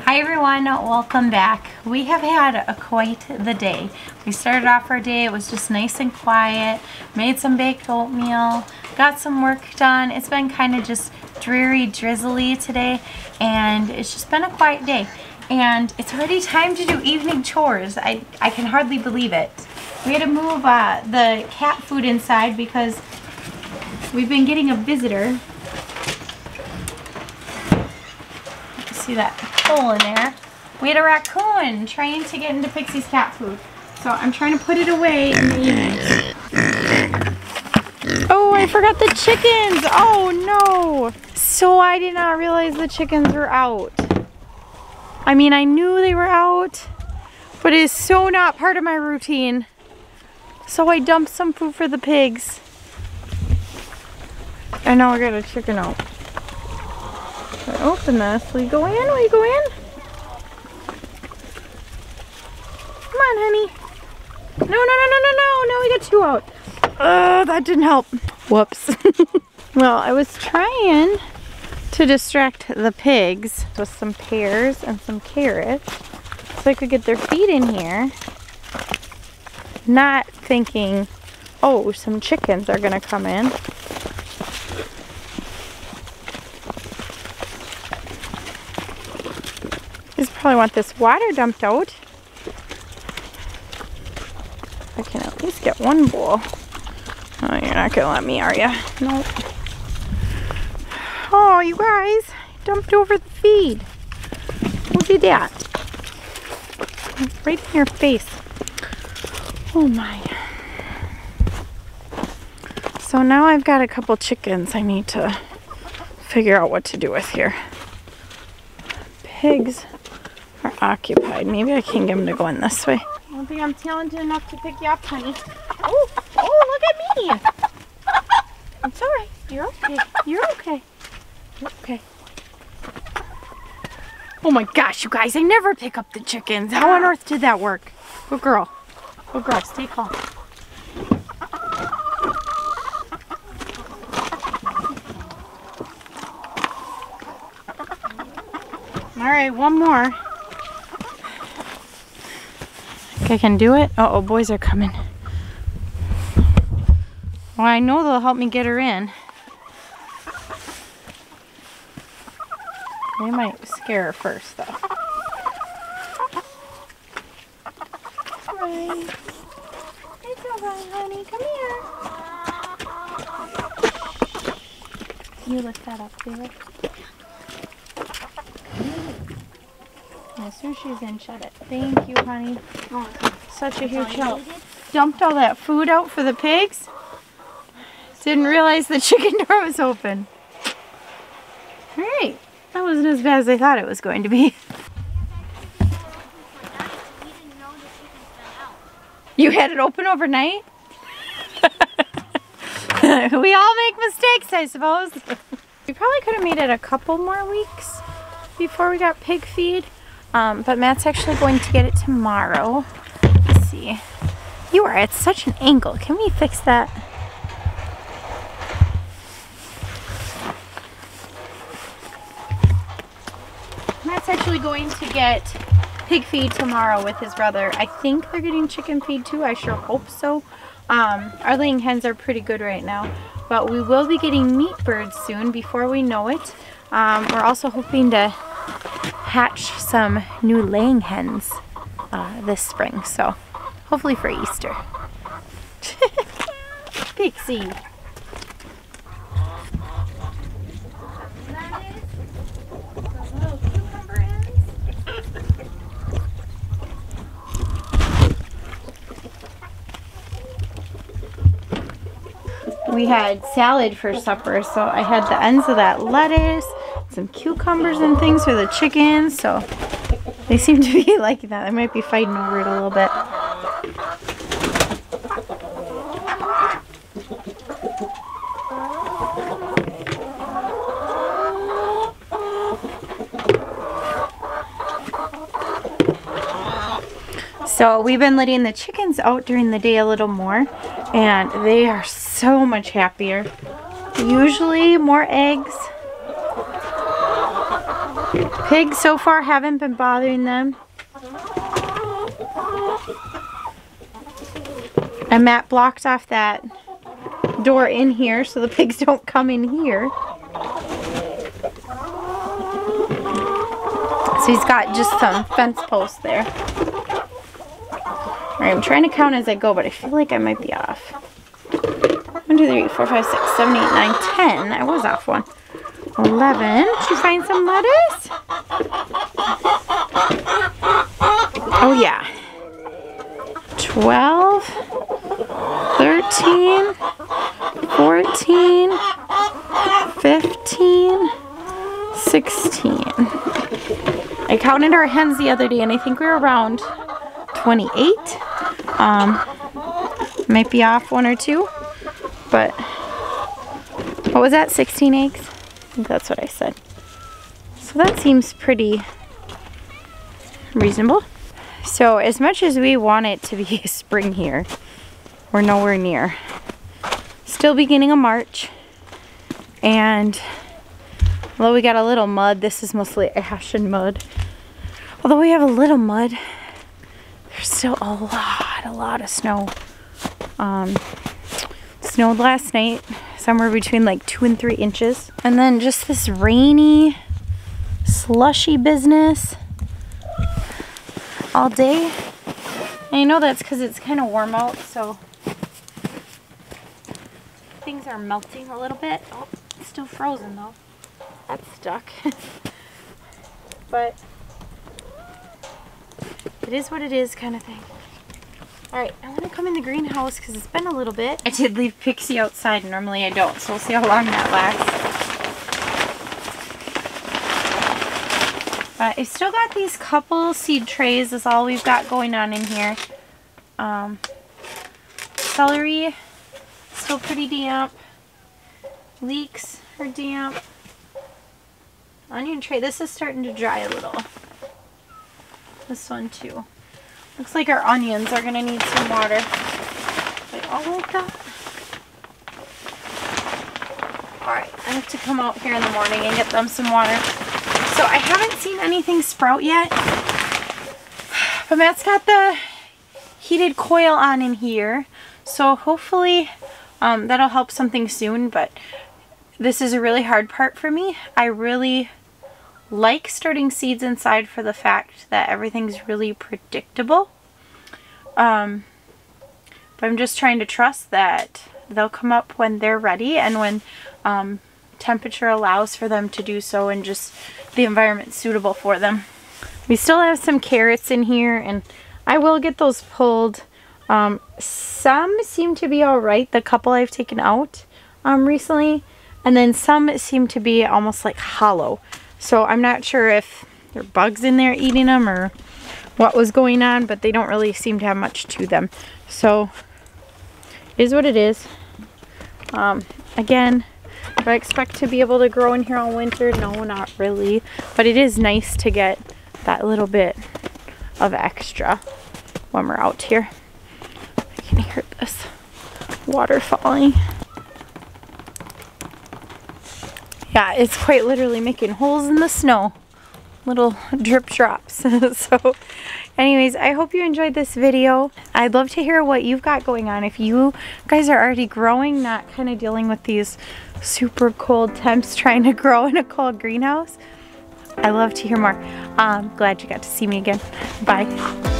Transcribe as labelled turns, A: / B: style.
A: Hi everyone, welcome back. We have had a quite the day. We started off our day, it was just nice and quiet, made some baked oatmeal, got some work done. It's been kind of just dreary, drizzly today, and it's just been a quiet day. And it's already time to do evening chores. I, I can hardly believe it. We had to move uh, the cat food inside because we've been getting a visitor. See that hole in there? We had a raccoon trying to get into Pixie's cat food. So I'm trying to put it away in the. Oh, I forgot the chickens. Oh no. So I did not realize the chickens were out. I mean, I knew they were out, but it is so not part of my routine. So I dumped some food for the pigs. And now I got a chicken out. I open this. Will you go in? Will you go in? Come on, honey. No, no, no, no, no, no. Now we got two out. Uh, that didn't help. Whoops. well, I was trying to distract the pigs with some pears and some carrots so I could get their feet in here. Not thinking, oh, some chickens are gonna come in. These probably want this water dumped out. I can at least get one bowl. Oh, you're not gonna let me, are you? Nope. Oh, you guys, dumped over the feed. Who did that? Right in your face. Oh my. So now I've got a couple chickens I need to figure out what to do with here. Pigs are occupied. Maybe I can get them to go in this way. I don't think I'm talented enough to pick you up, honey. Oh, oh, look at me. It's all right. You're okay. You're okay. You're Okay. Oh my gosh, you guys, I never pick up the chickens. How on earth did that work? Good girl. Good girl, stay calm. All right, one more. Think I can do it? Uh oh, boys are coming. Well, I know they'll help me get her in. They might scare her first, though. It's alright, honey. Come here. You that up? Soon as in, shut it. Thank you, honey. Such a huge help. Dumped all that food out for the pigs. Didn't realize the chicken door was open. Alright. That wasn't as bad as I thought it was going to be. You had it open overnight? we all make mistakes, I suppose. we probably could have made it a couple more weeks before we got pig feed. Um, but Matt's actually going to get it tomorrow. Let's see. You are at such an angle. Can we fix that? Matt's actually going to get pig feed tomorrow with his brother. I think they're getting chicken feed too. I sure hope so. Um, our laying hens are pretty good right now. But we will be getting meat birds soon before we know it. Um, we're also hoping to hatch some new laying hens uh, this spring. So hopefully for Easter. Pixie. we had salad for supper so I had the ends of that lettuce some cucumbers and things for the chickens so they seem to be liking that they might be fighting over it a little bit So we've been letting the chickens out during the day a little more and they are so much happier. Usually more eggs. Pigs so far haven't been bothering them. And Matt blocked off that door in here so the pigs don't come in here. So he's got just some fence posts there. I'm trying to count as I go, but I feel like I might be off. 1, 2, 3, 4, 5, 6, 7, 8, 9, 10. I was off one. 11. Did you find some lettuce? Oh, yeah. 12, 13, 14, 15, 16. I counted our hens the other day and I think we were around 28. Um, might be off one or two, but what was that, 16 eggs? I think that's what I said. So that seems pretty reasonable. So as much as we want it to be spring here, we're nowhere near. Still beginning of March. And although we got a little mud, this is mostly ash and mud. Although we have a little mud, there's still a lot, a lot of snow. Um, snowed last night, somewhere between like two and three inches. And then just this rainy, slushy business all day. And I know that's because it's kind of warm out, so things are melting a little bit. Oh, still frozen though. That's stuck. but it is what it is kind of thing. Alright, I want to come in the greenhouse because it's been a little bit. I did leave Pixie outside. Normally I don't, so we'll see how long that lasts. But I've still got these couple seed trays is all we've got going on in here. Um, celery, still pretty damp. Leeks are damp. Onion tray, this is starting to dry a little. This one too. Looks like our onions are going to need some water. They all like that. Alright, I have to come out here in the morning and get them some water. So I haven't seen anything sprout yet. But Matt's got the heated coil on in here. So hopefully um, that'll help something soon. But this is a really hard part for me. I really like starting seeds inside for the fact that everything's really predictable. Um, but I'm just trying to trust that they'll come up when they're ready and when um, temperature allows for them to do so and just the environment suitable for them. We still have some carrots in here and I will get those pulled. Um, some seem to be alright, the couple I've taken out um, recently, and then some seem to be almost like hollow. So I'm not sure if there are bugs in there eating them or what was going on, but they don't really seem to have much to them. So is what it is. Um, again, do I expect to be able to grow in here all winter? No, not really. But it is nice to get that little bit of extra when we're out here. I can hear this water falling. Yeah, it's quite literally making holes in the snow. Little drip drops. so anyways, I hope you enjoyed this video. I'd love to hear what you've got going on. If you guys are already growing, not kind of dealing with these super cold temps trying to grow in a cold greenhouse. I love to hear more. Um, glad you got to see me again. Bye.